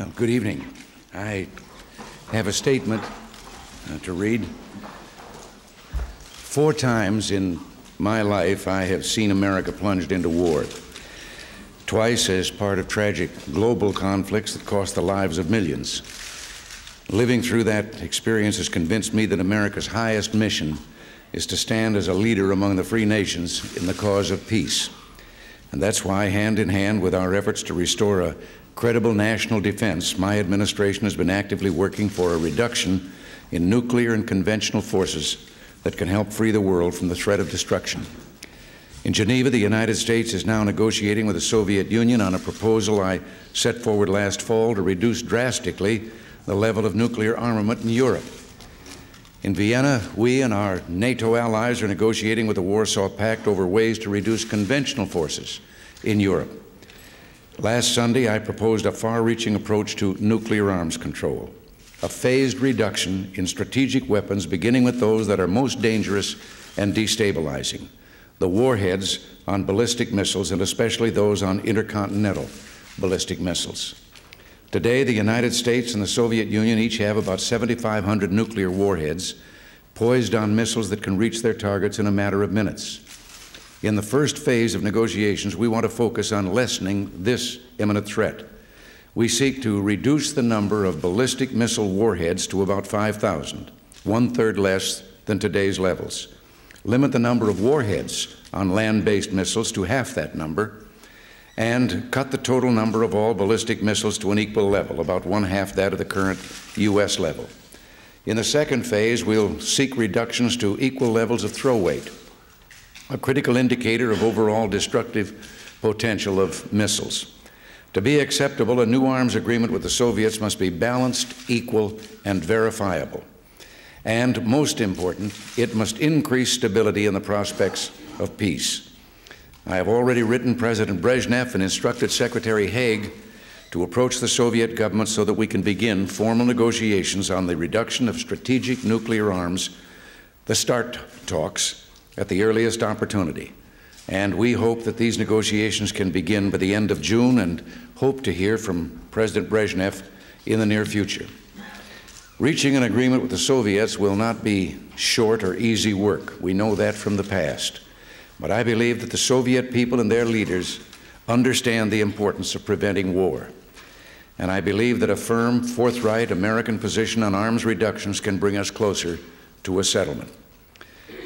Well, good evening. I have a statement uh, to read. Four times in my life, I have seen America plunged into war. Twice as part of tragic global conflicts that cost the lives of millions. Living through that experience has convinced me that America's highest mission is to stand as a leader among the free nations in the cause of peace. And that's why, hand in hand with our efforts to restore a credible national defense, my administration has been actively working for a reduction in nuclear and conventional forces that can help free the world from the threat of destruction. In Geneva, the United States is now negotiating with the Soviet Union on a proposal I set forward last fall to reduce drastically the level of nuclear armament in Europe. In Vienna, we and our NATO allies are negotiating with the Warsaw Pact over ways to reduce conventional forces in Europe. Last Sunday, I proposed a far reaching approach to nuclear arms control, a phased reduction in strategic weapons, beginning with those that are most dangerous and destabilizing the warheads on ballistic missiles, and especially those on intercontinental ballistic missiles. Today, the United States and the Soviet Union each have about 7,500 nuclear warheads poised on missiles that can reach their targets in a matter of minutes. In the first phase of negotiations, we want to focus on lessening this imminent threat. We seek to reduce the number of ballistic missile warheads to about 5,000, one third less than today's levels. Limit the number of warheads on land based missiles to half that number and cut the total number of all ballistic missiles to an equal level, about one half that of the current U.S. level. In the second phase, we'll seek reductions to equal levels of throw weight, a critical indicator of overall destructive potential of missiles. To be acceptable, a new arms agreement with the Soviets must be balanced, equal, and verifiable. And most important, it must increase stability in the prospects of peace. I have already written President Brezhnev and instructed Secretary Haig to approach the Soviet government so that we can begin formal negotiations on the reduction of strategic nuclear arms, the START talks, at the earliest opportunity. And we hope that these negotiations can begin by the end of June and hope to hear from President Brezhnev in the near future. Reaching an agreement with the Soviets will not be short or easy work. We know that from the past. But I believe that the Soviet people and their leaders understand the importance of preventing war. And I believe that a firm, forthright American position on arms reductions can bring us closer to a settlement.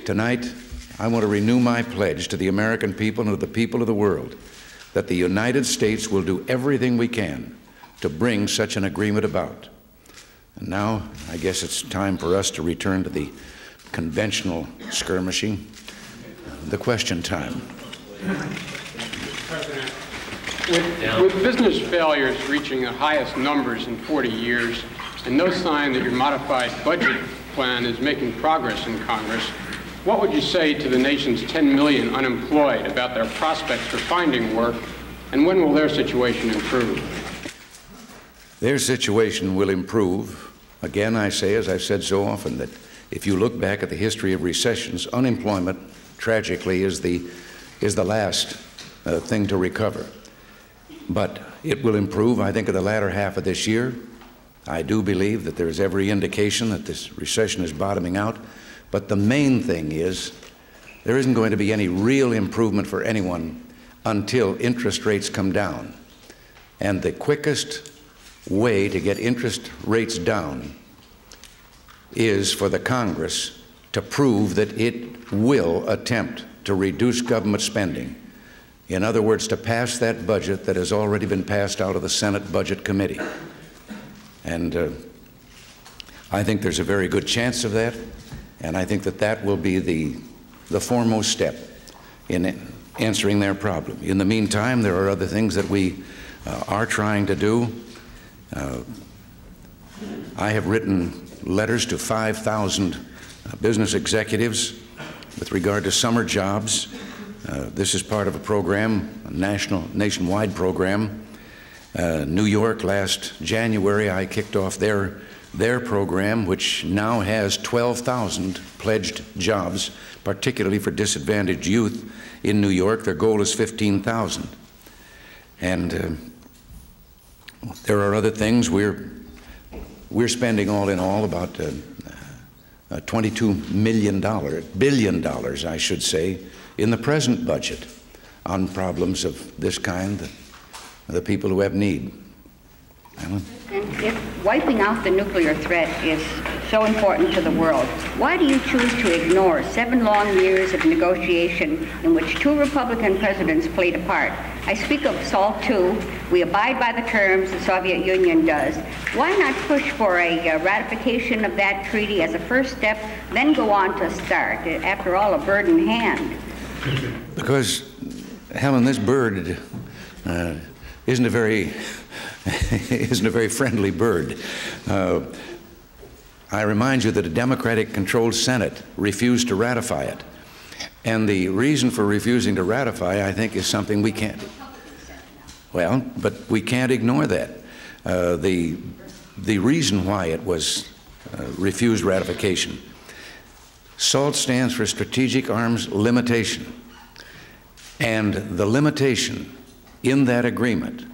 Tonight, I want to renew my pledge to the American people and to the people of the world that the United States will do everything we can to bring such an agreement about. And now, I guess it's time for us to return to the conventional skirmishing the question time. President, with, with, business failures reaching the highest numbers in 40 years, and no sign that your modified budget plan is making progress in Congress, what would you say to the nation's 10 million unemployed about their prospects for finding work, and when will their situation improve? Their situation will improve. Again, I say, as I've said so often, that if you look back at the history of recessions, unemployment tragically, is the, is the last uh, thing to recover. But it will improve, I think, in the latter half of this year. I do believe that there's every indication that this recession is bottoming out. But the main thing is there isn't going to be any real improvement for anyone until interest rates come down. And the quickest way to get interest rates down is for the Congress to prove that it will attempt to reduce government spending. In other words, to pass that budget that has already been passed out of the Senate Budget Committee. And uh, I think there's a very good chance of that, and I think that that will be the, the foremost step in answering their problem. In the meantime, there are other things that we uh, are trying to do. Uh, I have written letters to 5,000 uh, business executives with regard to summer jobs. Uh, this is part of a program, a national, nationwide program. Uh, New York last January, I kicked off their, their program, which now has 12,000 pledged jobs, particularly for disadvantaged youth in New York. Their goal is 15,000. And uh, There are other things. We're, we're spending all in all about uh, uh, $22 million, billion dollars, I should say, in the present budget on problems of this kind, the, the people who have need. And if wiping out the nuclear threat is so important to the world, why do you choose to ignore seven long years of negotiation in which two Republican presidents played a part? I speak of SALT II. We abide by the terms the Soviet Union does. Why not push for a uh, ratification of that treaty as a first step, then go on to START? After all, a bird in hand. Because, Helen, this bird uh, isn't a very isn't a very friendly bird. Uh, I remind you that a Democratic controlled Senate refused to ratify it. And the reason for refusing to ratify, I think, is something we can't. Well, but we can't ignore that. Uh, the, the reason why it was uh, refused ratification SALT stands for Strategic Arms Limitation. And the limitation in that agreement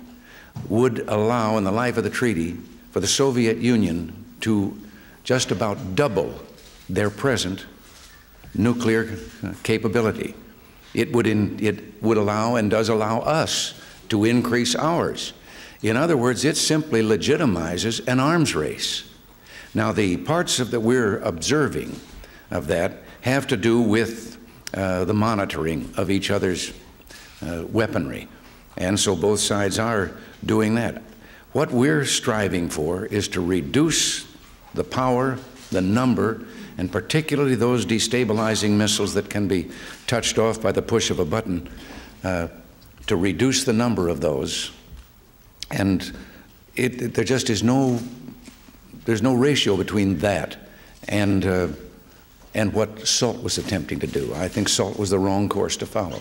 would allow, in the life of the treaty, for the Soviet Union to just about double their present nuclear capability. It would, in, it would allow and does allow us to increase ours. In other words, it simply legitimizes an arms race. Now, the parts of that we're observing of that have to do with uh, the monitoring of each other's uh, weaponry. And so both sides are doing that. What we're striving for is to reduce the power, the number, and particularly those destabilizing missiles that can be touched off by the push of a button, uh, to reduce the number of those. And it, it, there just is no, there's no ratio between that and, uh, and what SALT was attempting to do. I think SALT was the wrong course to follow.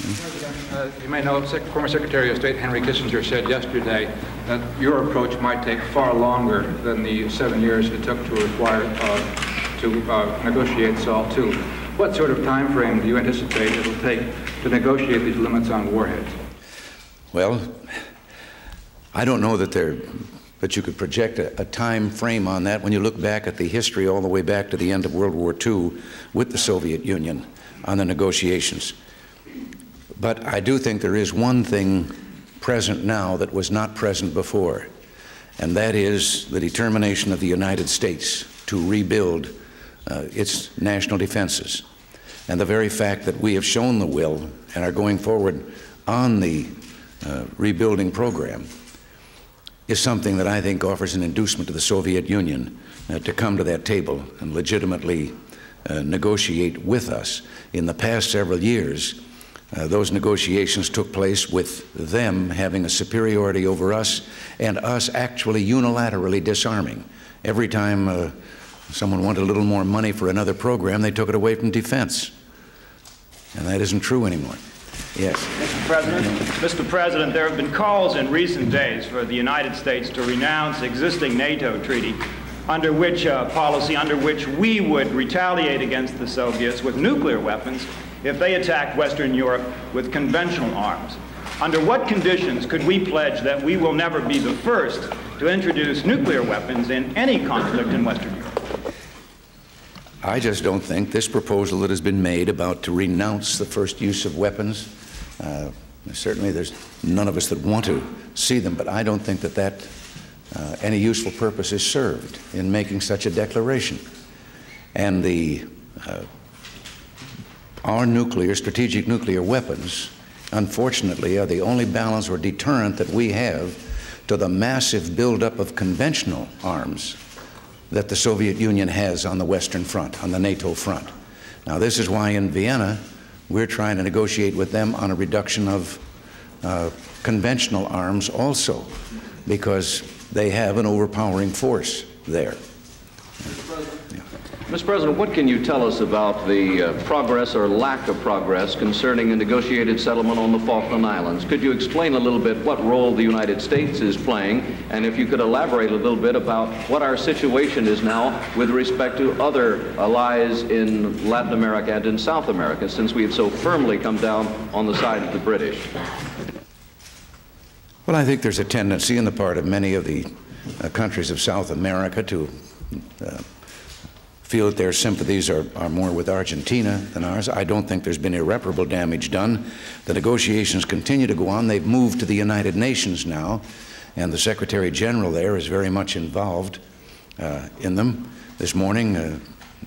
Uh, you may know, former Secretary of State Henry Kissinger said yesterday that your approach might take far longer than the seven years it took to uh, to uh, negotiate SALT II. What sort of time frame do you anticipate it will take to negotiate these limits on warheads? Well, I don't know that there, but you could project a, a, time frame on that when you look back at the history all the way back to the end of World War II with the Soviet Union on the negotiations. But I do think there is one thing present now that was not present before, and that is the determination of the United States to rebuild uh, its national defenses. And the very fact that we have shown the will and are going forward on the uh, rebuilding program is something that I think offers an inducement to the Soviet Union uh, to come to that table and legitimately uh, negotiate with us. In the past several years, uh, those negotiations took place with them having a superiority over us and us actually unilaterally disarming. Every time uh, someone wanted a little more money for another program, they took it away from defense. And that isn't true anymore. Yes. Mr. President, Mr. President, there have been calls in recent days for the United States to renounce existing NATO treaty under which uh, policy under which we would retaliate against the Soviets with nuclear weapons if they attacked Western Europe with conventional arms? Under what conditions could we pledge that we will never be the first to introduce nuclear weapons in any conflict in Western Europe? I just don't think this proposal that has been made about to renounce the first use of weapons, uh, certainly there's none of us that want to see them, but I don't think that that uh, any useful purpose is served in making such a declaration. And the uh, our nuclear, strategic nuclear weapons, unfortunately, are the only balance or deterrent that we have to the massive buildup of conventional arms that the Soviet Union has on the Western Front, on the NATO front. Now, this is why in Vienna we're trying to negotiate with them on a reduction of uh, conventional arms also, because they have an overpowering force there. Mr. President, what can you tell us about the uh, progress or lack of progress concerning a negotiated settlement on the Falkland Islands? Could you explain a little bit what role the United States is playing, and if you could elaborate a little bit about what our situation is now with respect to other allies in Latin America and in South America, since we have so firmly come down on the side of the British? Well, I think there's a tendency on the part of many of the uh, countries of South America to uh, feel that their sympathies are, are more with Argentina than ours. I don't think there's been irreparable damage done. The negotiations continue to go on. They've moved to the United Nations now, and the Secretary General there is very much involved uh, in them. This morning, uh,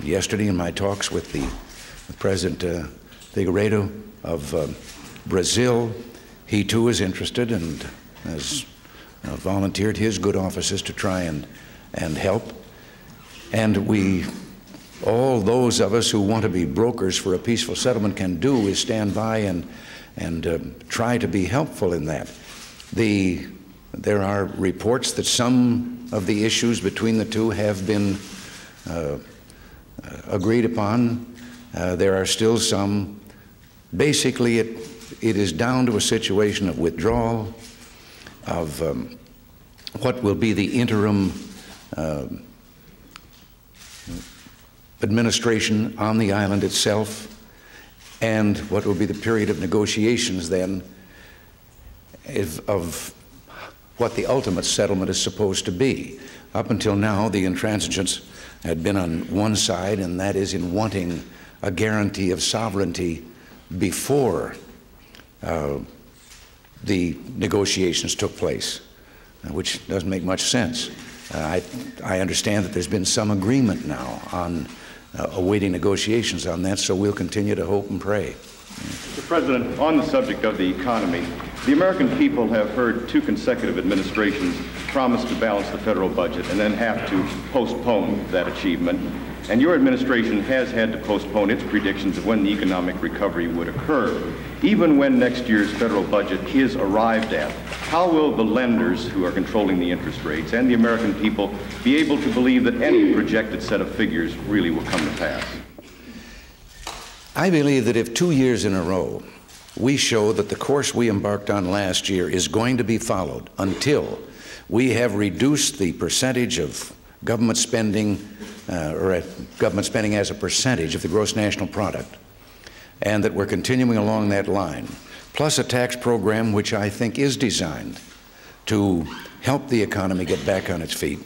yesterday, in my talks with the with President uh, Figueiredo of uh, Brazil, he too is interested and has uh, volunteered his good offices to try and, and help. And we all those of us who want to be brokers for a peaceful settlement can do is stand by and, and uh, try to be helpful in that. The, there are reports that some of the issues between the two have been uh, agreed upon. Uh, there are still some. Basically, it, it is down to a situation of withdrawal, of um, what will be the interim uh, administration on the island itself and what will be the period of negotiations then if, of what the ultimate settlement is supposed to be. Up until now, the intransigence had been on one side, and that is in wanting a guarantee of sovereignty before uh, the negotiations took place, which doesn't make much sense. Uh, I, I understand that there's been some agreement now on Uh, awaiting negotiations on that, so we'll continue to hope and pray. Mr. President, on the subject of the economy, the American people have heard two consecutive administrations promise to balance the federal budget and then have to postpone that achievement. And your administration has had to postpone its predictions of when the economic recovery would occur. Even when next year's federal budget is arrived at, how will the lenders who are controlling the interest rates and the American people be able to believe that any projected set of figures really will come to pass? I believe that if two years in a row we show that the course we embarked on last year is going to be followed until we have reduced the percentage of government spending uh, or government spending as a percentage of the gross national product, and that we're continuing along that line, plus a tax program which I think is designed to help the economy get back on its feet.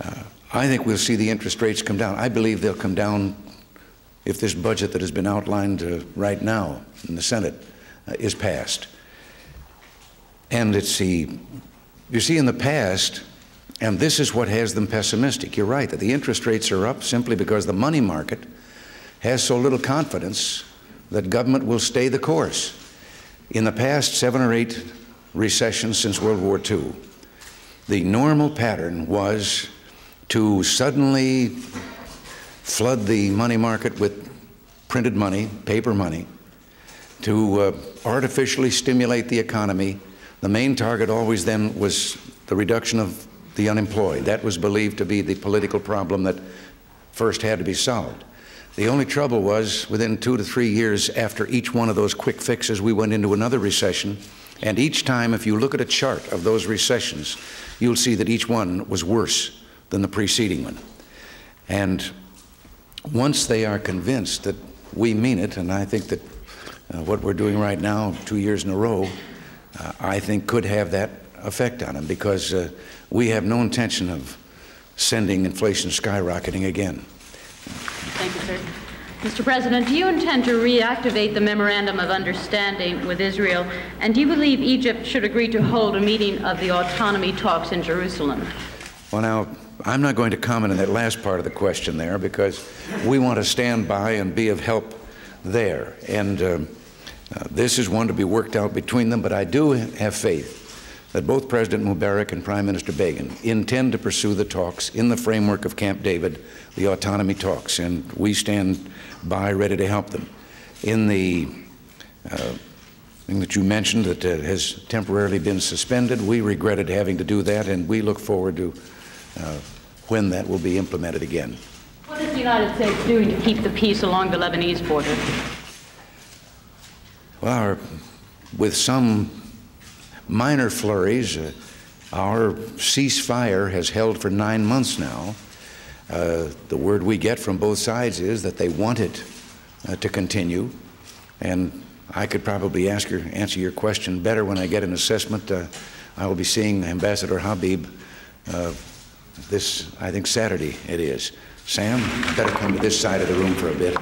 Uh, I think we'll see the interest rates come down. I believe they'll come down if this budget that has been outlined uh, right now in the Senate uh, is passed. And it's the, you see, in the past, and this is what has them pessimistic. You're right that the interest rates are up simply because the money market has so little confidence that government will stay the course. In the past seven or eight recessions since World War II, the normal pattern was to suddenly flood the money market with printed money, paper money, to uh, artificially stimulate the economy. The main target always then was the reduction of the unemployed. That was believed to be the political problem that first had to be solved. The only trouble was within two to three years after each one of those quick fixes, we went into another recession. And each time, if you look at a chart of those recessions, you'll see that each one was worse than the preceding one. And once they are convinced that we mean it, and I think that uh, what we're doing right now, two years in a row, uh, I think could have that effect on them because uh, we have no intention of sending inflation skyrocketing again. Thank you, sir. Mr. President, do you intend to reactivate the Memorandum of Understanding with Israel, and do you believe Egypt should agree to hold a meeting of the autonomy talks in Jerusalem? Well, now, I'm not going to comment on that last part of the question there because we want to stand by and be of help there. And uh, uh, this is one to be worked out between them, but I do have faith that both President Mubarak and Prime Minister Begin intend to pursue the talks in the framework of Camp David, the autonomy talks, and we stand by ready to help them. In the uh, thing that you mentioned that uh, has temporarily been suspended, we regretted having to do that, and we look forward to uh, when that will be implemented again. What is the United States doing to keep the peace along the Lebanese border? Well, our, with some minor flurries, uh, our ceasefire has held for nine months now. Uh, the word we get from both sides is that they want it uh, to continue. And I could probably ask your, answer your question better when I get an assessment uh, I will be seeing Ambassador Habib uh, this, I think, Saturday it is. Sam, I better come to this side of the room for a bit.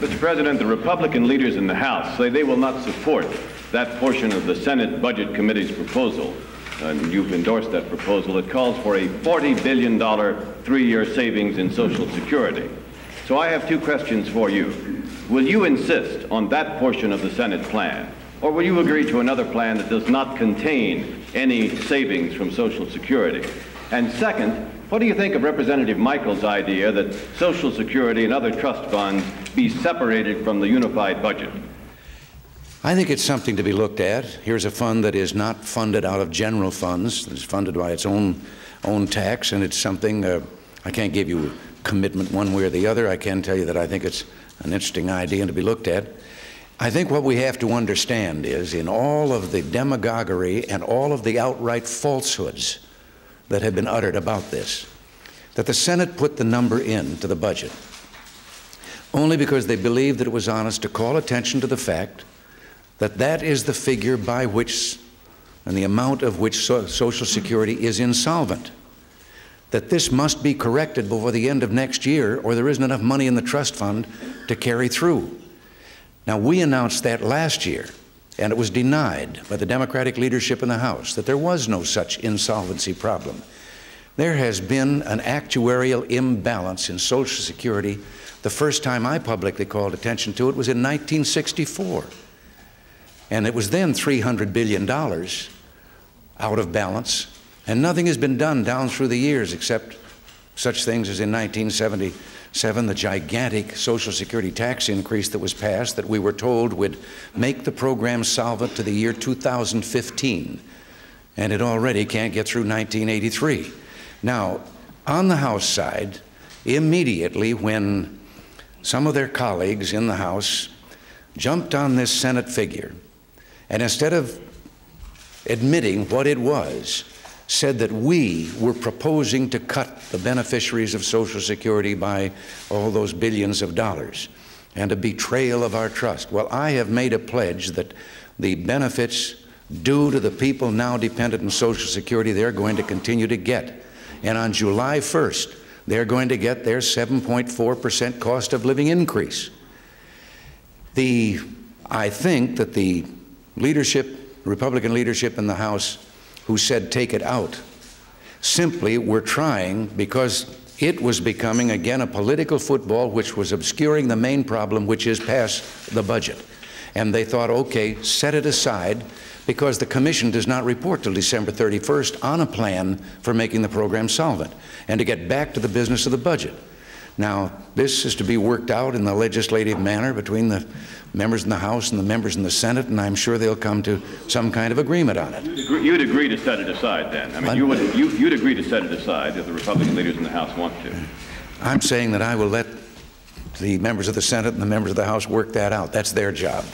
Mr. President, the Republican leaders in the House say they will not support that portion of the Senate Budget Committee's proposal, and you've endorsed that proposal, that calls for a $40 billion three-year savings in Social Security. So I have two questions for you. Will you insist on that portion of the Senate plan, or will you agree to another plan that does not contain any savings from Social Security? And second, what do you think of Representative Michel's idea that Social Security and other trust funds be separated from the unified budget? I think it's something to be looked at. Here's a fund that is not funded out of general funds. It's funded by its own own tax, and it's something uh, I can't give you commitment one way or the other. I can tell you that I think it's an interesting idea to be looked at. I think what we have to understand is in all of the demagoguery and all of the outright falsehoods that have been uttered about this that the Senate put the number in to the budget only because they believed that it was honest to call attention to the fact that that is the figure by which and the amount of which so Social Security is insolvent. That this must be corrected before the end of next year, or there isn't enough money in the trust fund to carry through. Now, we announced that last year, and it was denied by the Democratic leadership in the House that there was no such insolvency problem. There has been an actuarial imbalance in Social Security. The first time I publicly called attention to it was in 1964. And it was then $300 billion out of balance. And nothing has been done down through the years except such things as in 1977, the gigantic Social Security tax increase that was passed that we were told would make the program solvent to the year 2015. And it already can't get through 1983. Now, on the House side, immediately when some of their colleagues in the House jumped on this Senate figure, and instead of admitting what it was, said that we were proposing to cut the beneficiaries of Social Security by all those billions of dollars and a betrayal of our trust. Well, I have made a pledge that the benefits due to the people now dependent on Social Security they're going to continue to get. And on July 1st, they're going to get their 7.4% cost of living increase. The, I think that the leadership, Republican leadership in the House, who said take it out, simply we're trying because it was becoming again a political football which was obscuring the main problem, which is pass the budget. And they thought, okay, set it aside because the Commission does not report till December 31st on a plan for making the program solvent and to get back to the business of the budget. Now, this is to be worked out in the legislative manner between the members in the House and the members in the Senate, and I'm sure they'll come to some kind of agreement on it. You'd agree to set it aside then? I mean, you would, you, you'd agree to set it aside if the Republican leaders in the House want to? I'm saying that I will let the members of the Senate and the members of the House work that out. That's their job.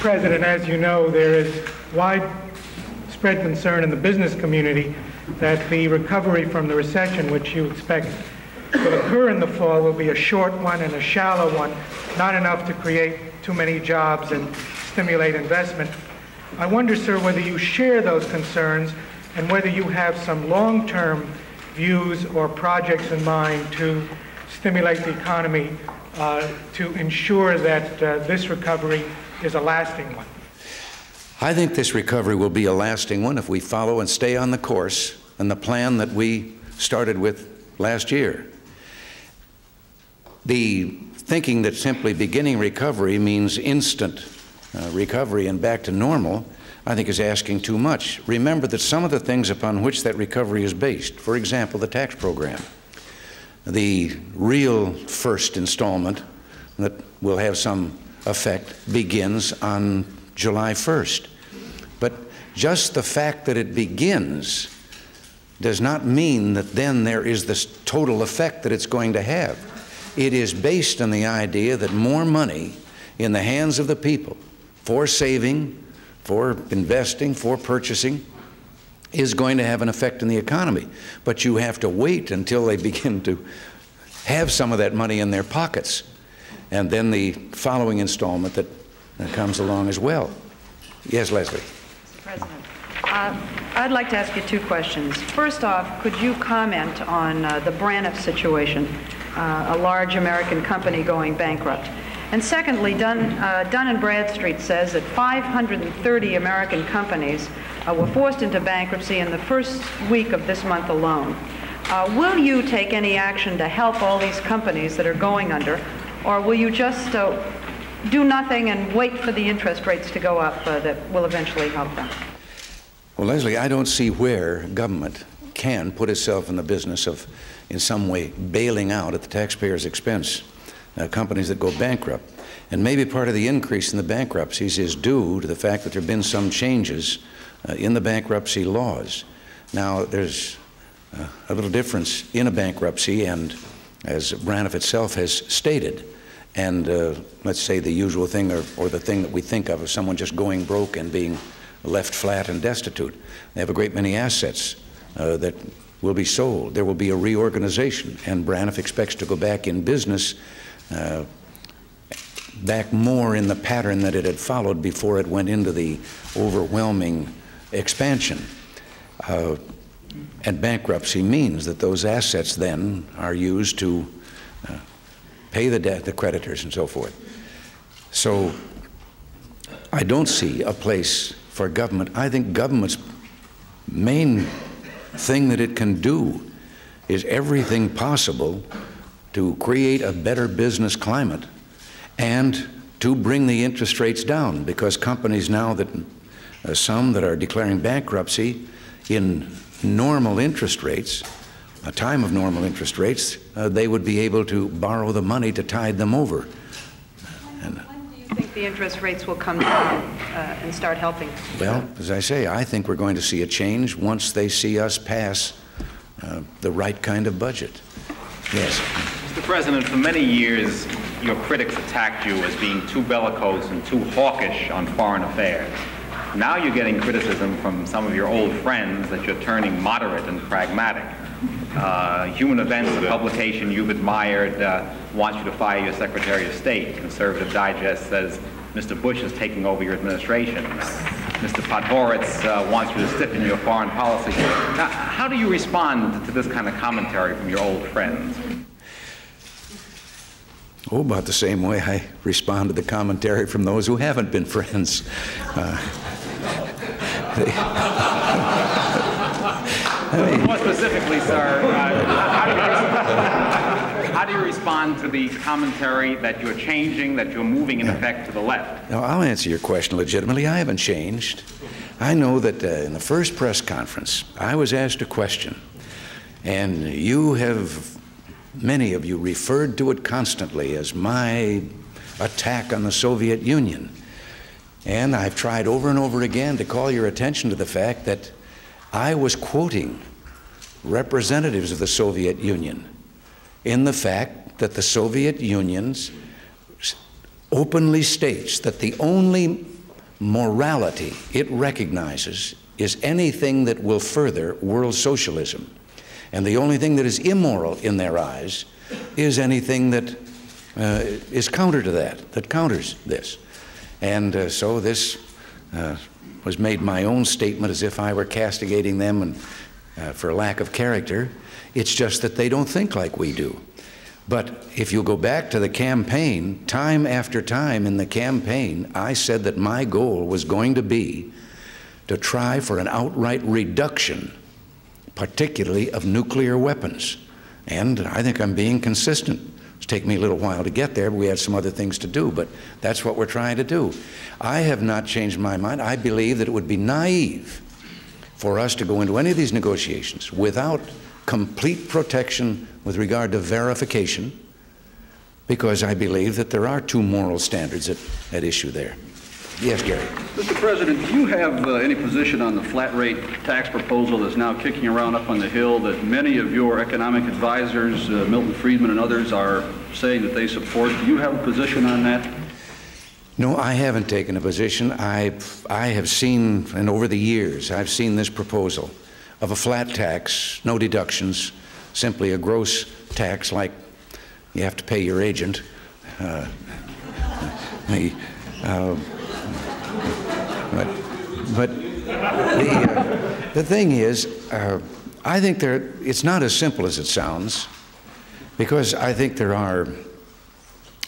President, as you know, there is widespread concern in the business community that the recovery from the recession, which you expect will occur in the fall, will be a short one and a shallow one, not enough to create too many jobs and stimulate investment. I wonder, sir, whether you share those concerns and whether you have some long-term views or projects in mind to stimulate the economy uh, to ensure that uh, this recovery is a lasting one. I think this recovery will be a lasting one if we follow and stay on the course and the plan that we started with last year. The thinking that simply beginning recovery means instant uh, recovery and back to normal, I think is asking too much. Remember that some of the things upon which that recovery is based, for example, the tax program, the real first installment that will have some effect begins on July 1st. But just the fact that it begins does not mean that then there is this total effect that it's going to have. It is based on the idea that more money in the hands of the people for saving, for investing, for purchasing is going to have an effect in the economy. But you have to wait until they begin to have some of that money in their pockets. And then the following installment that comes along as well. Yes, Leslie. Mr. President. Uh, I'd like to ask you two questions. First off, could you comment on uh, the Braniff situation, uh, a large American company going bankrupt? And secondly, Dun, uh, Dun and Bradstreet says that 530 American companies uh, were forced into bankruptcy in the first week of this month alone. Uh, will you take any action to help all these companies that are going under, or will you just uh, do nothing and wait for the interest rates to go up that will eventually help them? Well, Leslie, I don't see where government can put itself in the business of, in some way, bailing out at the taxpayer's expense uh, companies that go bankrupt. And maybe part of the increase in the bankruptcies is due to the fact that there have been some changes uh, in the bankruptcy laws. Now, there's uh, a little difference in a bankruptcy, and as Braniff itself has stated, and uh, let's say the usual thing or, or the thing that we think of of someone just going broke and being left flat and destitute. They have a great many assets uh, that will be sold. There will be a reorganization, and Braniff expects to go back in business uh, back more in the pattern that it had followed before it went into the overwhelming expansion. Uh, and bankruptcy means that those assets then are used to uh, pay the debt, the creditors, and so forth. So I don't see a place for government. I think government's main thing that it can do is everything possible to create a better business climate and to bring the interest rates down because companies now that uh, some that are declaring bankruptcy in normal interest rates a time of normal interest rates uh, they would be able to borrow the money to tide them over think the interest rates will come down uh, and start helping? Well, as I say, I think we're going to see a change once they see us pass uh, the right kind of budget. Yes. Mr. President, for many years, your critics attacked you as being too bellicose and too hawkish on foreign affairs. Now you're getting criticism from some of your old friends that you're turning moderate and pragmatic. Uh, Human Events, a publication you've admired, uh, wants you to fire your Secretary of State. Conservative Digest says Mr. Bush is taking over your administration. Mr. Podhoretz uh, wants you to stiffen your foreign policy. Now, how do you respond to this kind of commentary from your old friends? Oh, about the same way I respond to the commentary from those who haven't been friends. Uh, More specifically, sir, uh, how, do you, how, do you, respond to the commentary that you're changing, that you're moving in effect to the left? Now, I'll answer your question legitimately. I haven't changed. I know that uh, in the first press conference, I was asked a question, and you have, many of you, referred to it constantly as my attack on the Soviet Union. And I've tried over and over again to call your attention to the fact that I was quoting representatives of the Soviet Union in the fact that the Soviet Union openly states that the only morality it recognizes is anything that will further world socialism. And the only thing that is immoral in their eyes is anything that uh, is counter to that, that counters this. And uh, so this uh, was made my own statement as if I were castigating them and, uh, for lack of character. It's just that they don't think like we do. But if you go back to the campaign, time after time in the campaign, I said that my goal was going to be to try for an outright reduction, particularly of nuclear weapons. And I think I'm being consistent. It's taken me a little while to get there, but we had some other things to do, but that's what we're trying to do. I have not changed my mind. I believe that it would be naive for us to go into any of these negotiations without complete protection with regard to verification, because I believe that there are two moral standards at, at issue there. Yes, Gary. Mr. President, do you have uh, any position on the flat rate tax proposal that's now kicking around up on the Hill that many of your economic advisors, uh, Milton Friedman and others, are saying that they support? Do you have a position on that? No, I haven't taken a position. I, I have seen, and over the years, I've seen this proposal of a flat tax, no deductions, simply a gross tax like you have to pay your agent. Uh, the, uh, but, but the, uh, the thing is, uh, I think there, it's not as simple as it sounds, because I think there are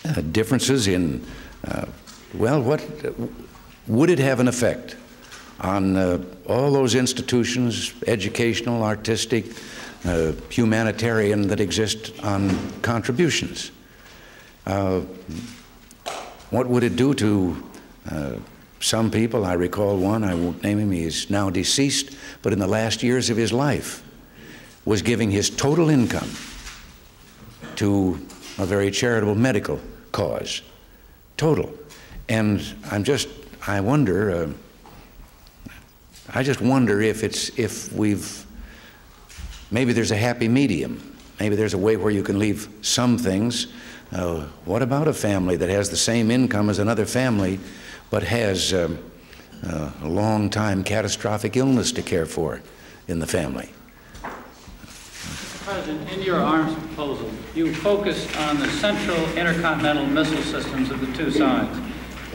uh, differences in, uh, well, what would it have an effect on uh, all those institutions, educational, artistic, uh, humanitarian, that exist on contributions? What would it do to some people? I recall one, I won't name him, he is now deceased, but in the last years of his life was giving his total income to a very charitable medical cause. Total. And I'm just, I wonder, uh, I just wonder if it's, if we've, maybe there's a happy medium. Maybe there's a way where you can leave some things. Uh, what about a family that has the same income as another family, but has um, uh, a long time catastrophic illness to care for in the family? President, in your arms proposal, you focus on the central intercontinental missile systems of the two sides.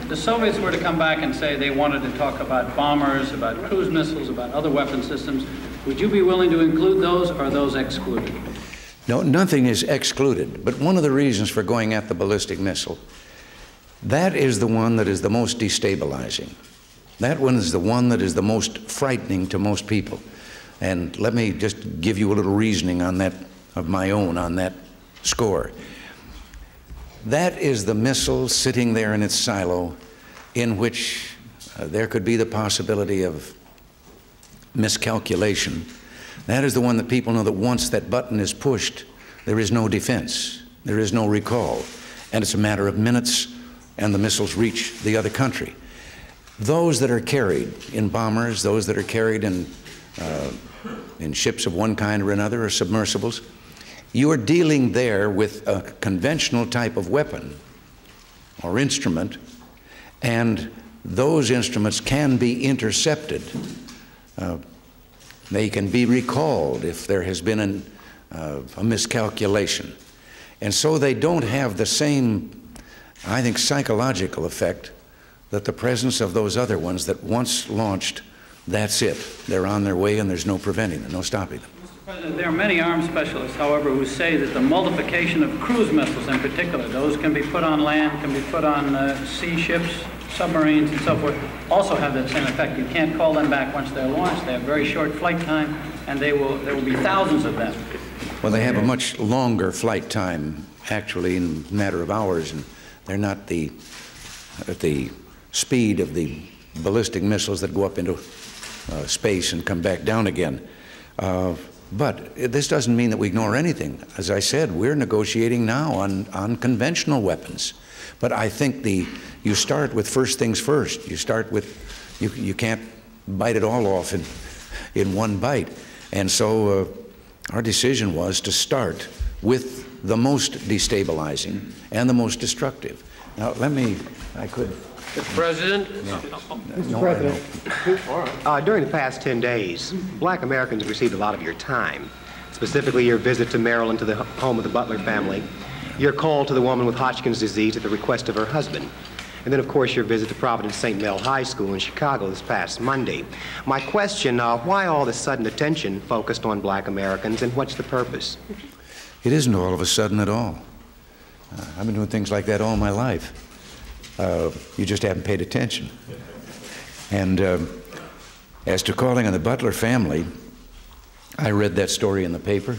If the Soviets were to come back and say they wanted to talk about bombers, about cruise missiles, about other weapon systems, would you be willing to include those or are those excluded? No, nothing is excluded. But one of the reasons for going at the ballistic missile, that is the one that is the most destabilizing. That one is the one that is the most frightening to most people. And let me just give you a little reasoning on that, of my own, on that score. That is the missile sitting there in its silo in which uh, there could be the possibility of miscalculation. That is the one that people know that once that button is pushed, there is no defense, there is no recall, and it's a matter of minutes and the missiles reach the other country. Those that are carried in bombers, those that are carried in uh, in ships of one kind or another or submersibles, you are dealing there with a conventional type of weapon or instrument, and those instruments can be intercepted. Uh, they can be recalled if there has been an, uh, a miscalculation. And so they don't have the same, I think, psychological effect that the presence of those other ones that once launched that's it. They're on their way and there's no preventing them, no stopping them. Mr. President, there are many arms specialists, however, who say that the multiplication of cruise missiles in particular, those can be put on land, can be put on uh, sea ships, submarines and so forth, also have that same effect. You can't call them back once they're launched. They have very short flight time and they will, there will be thousands of them. Well, they have a much longer flight time, actually, in a matter of hours, and they're not the, at the speed of the ballistic missiles that go up into uh, space and come back down again. Uh, but this doesn't mean that we ignore anything. As I said, we're negotiating now on, on conventional weapons. But I think the, you start with first things first. You start with, you, you can't bite it all off in, in one bite. And so uh, our decision was to start with the most destabilizing and the most destructive. Now, let me, I could Mr. President? Mr. President, uh, during the past 10 days, black Americans received a lot of your time, specifically your visit to Maryland to the home of the Butler family, your call to the woman with Hodgkin's disease at the request of her husband, and then, of course, your visit to Providence St. Mel High School in Chicago this past Monday. My question, uh, why all this sudden attention focused on black Americans, and what's the purpose? It isn't all of a sudden at all. Uh, I've been doing things like that all my life. Uh, you just haven't paid attention. And uh, as to calling on the Butler family, I read that story in the paper.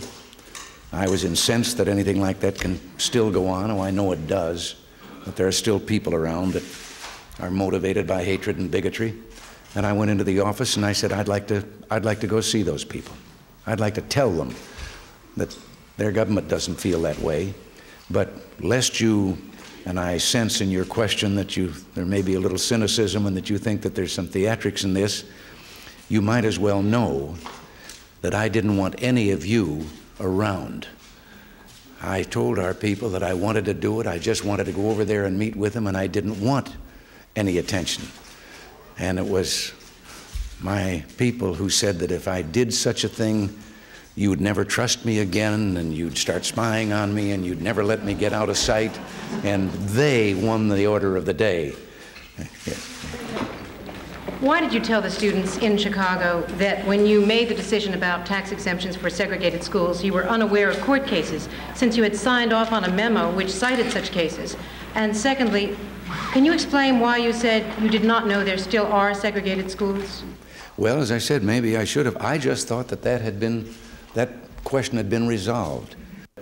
I was incensed that anything like that can still go on. Oh, I know it does, but there are still people around that are motivated by hatred and bigotry. And I went into the office and I said, I'd like to, I'd like to go see those people. I'd like to tell them that their government doesn't feel that way, but lest you and I sense in your question that you, there may be a little cynicism and that you think that there's some theatrics in this. You might as well know that I didn't want any of you around. I told our people that I wanted to do it. I just wanted to go over there and meet with them, and I didn't want any attention. And it was my people who said that if I did such a thing, you would never trust me again and you'd start spying on me and you'd never let me get out of sight. And they won the order of the day. Why did you tell the students in Chicago that when you made the decision about tax exemptions for segregated schools, you were unaware of court cases since you had signed off on a memo which cited such cases? And secondly, can you explain why you said you did not know there still are segregated schools? Well, as I said, maybe I should have. I just thought that that had been, that question had been resolved.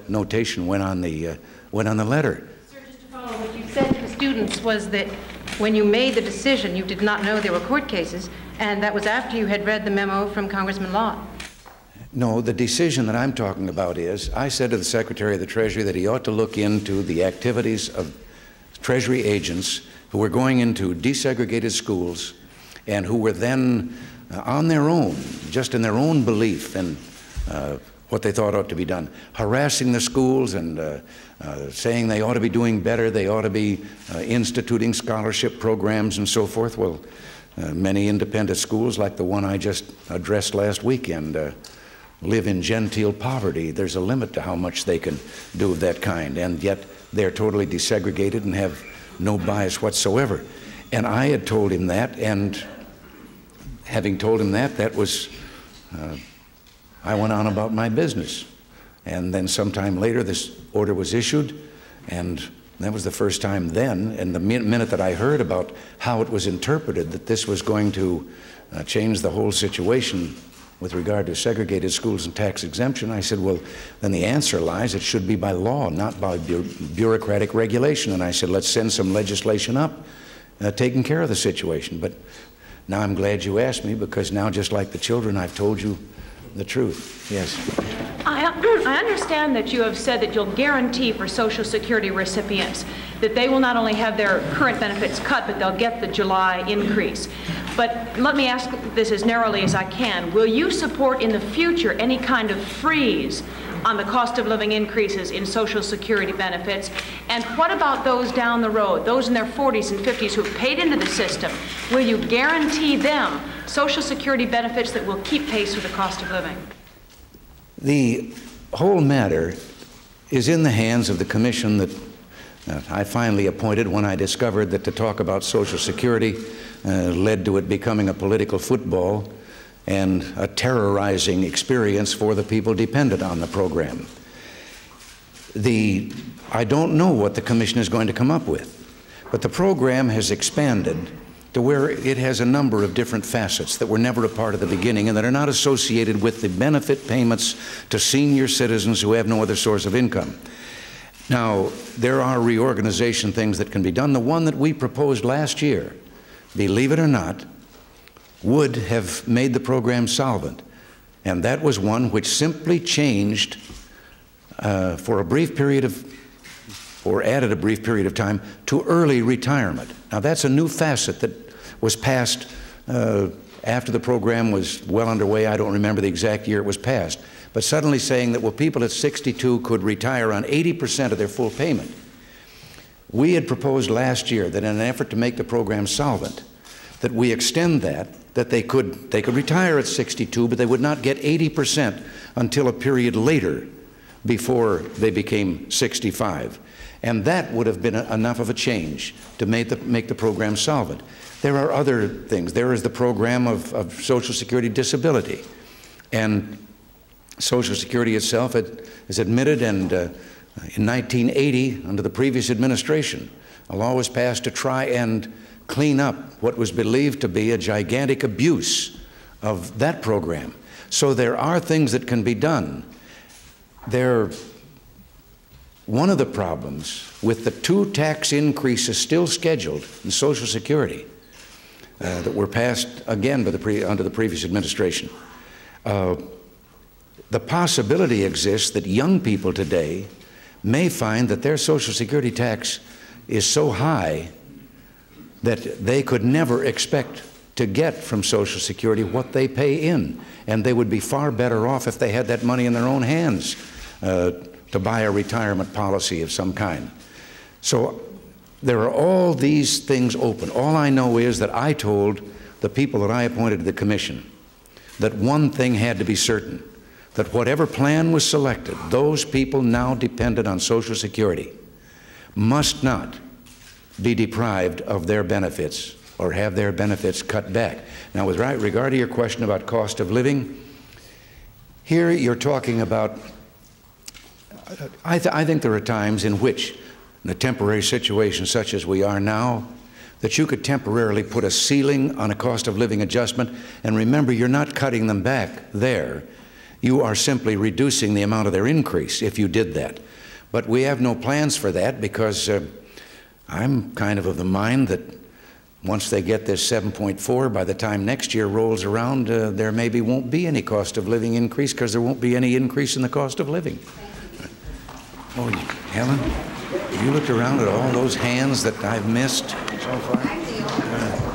Notation went on the, uh, went on the letter. Sir, just to follow what you said to the students was that when you made the decision, you did not know there were court cases, and that was after you had read the memo from Congressman Lott. No, the decision that I'm talking about is I said to the Secretary of the Treasury that he ought to look into the activities of Treasury agents who were going into desegregated schools and who were then uh, on their own, just in their own belief and what they thought ought to be done, harassing the schools and uh, uh, saying they ought to be doing better, they ought to be uh, instituting scholarship programs and so forth. Well, uh, many independent schools, like the one I just addressed last weekend, live in genteel poverty. There's a limit to how much they can do of that kind, and yet they're totally desegregated and have no bias whatsoever. And I had told him that, and having told him that, that was, uh, I went on about my business. And then sometime later, this order was issued, and that was the first time then, and the minute that I heard about how it was interpreted, that this was going to uh, change the whole situation with regard to segregated schools and tax exemption, I said, well, then the answer lies it should be by law, not by bu bureaucratic regulation. And I said, let's send some legislation up uh, taking care of the situation. But now I'm glad you asked me because now, just like the children, I've told you the truth. Yes. I, I understand that you have said that you'll guarantee for Social Security recipients that they will not only have their current benefits cut, but they'll get the July increase. But let me ask this as narrowly as I can. Will you support in the future any kind of freeze on the cost of living increases in Social Security benefits? And what about those down the road, those in their 40s and 50s who've paid into the system? Will you guarantee them Social Security benefits that will keep pace with the cost of living? The whole matter is in the hands of the commission that I finally appointed when I discovered that to talk about Social Security uh, led to it becoming a political football and a terrorizing experience for the people dependent on the program. The, I don't know what the Commission is going to come up with, but the program has expanded to where it has a number of different facets that were never a part of the beginning and that are not associated with the benefit payments to senior citizens who have no other source of income. Now, there are reorganization things that can be done. The one that we proposed last year, believe it or not, would have made the program solvent. And that was one which simply changed uh, for a brief period of, or added a brief period of time, to early retirement. Now, that's a new facet that was passed uh, after the program was well underway. I don't remember the exact year it was passed. But suddenly saying that, well, people at 62 could retire on 80% of their full payment. We had proposed last year that in an effort to make the program solvent, that we extend that that they could, they could retire at 62, but they would not get 80% until a period later before they became 65. And that would have been a, enough of a change to make the, make the program solvent. There are other things. There is the program of, of Social Security disability. And Social Security itself has admitted, and uh, in 1980, under the previous administration, a law was passed to try and clean up what was believed to be a gigantic abuse of that program. So there are things that can be done. There, one of the problems with the two tax increases still scheduled in Social Security uh, that were passed again the under the previous administration, uh, the possibility exists that young people today may find that their Social Security tax is so high that they could never expect to get from Social Security what they pay in. And they would be far better off if they had that money in their own hands uh, to buy a retirement policy of some kind. So there are all these things open. All I know is that I told the people that I appointed to the commission that one thing had to be certain that whatever plan was selected, those people now dependent on Social Security must not be deprived of their benefits or have their benefits cut back. Now, with right regard to your question about cost of living, here you're talking about, I, th I think there are times in which, in a temporary situation such as we are now, that you could temporarily put a ceiling on a cost of living adjustment. And remember, you're not cutting them back there. You are simply reducing the amount of their increase if you did that. But we have no plans for that because uh, I'm kind of of the mind that once they get this 7.4, by the time next year rolls around, uh, there maybe won't be any cost of living increase because there won't be any increase in the cost of living. Oh, Helen, you looked around at all those hands that I've missed so far? Uh,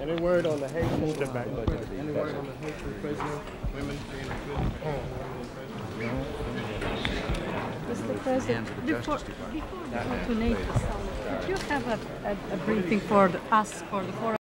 Any word on the Haitian budget? Any word on the Haitian prisoner women being Mr. President, before, before we go to NATO could you have a, a, a briefing for the, us, for the foreign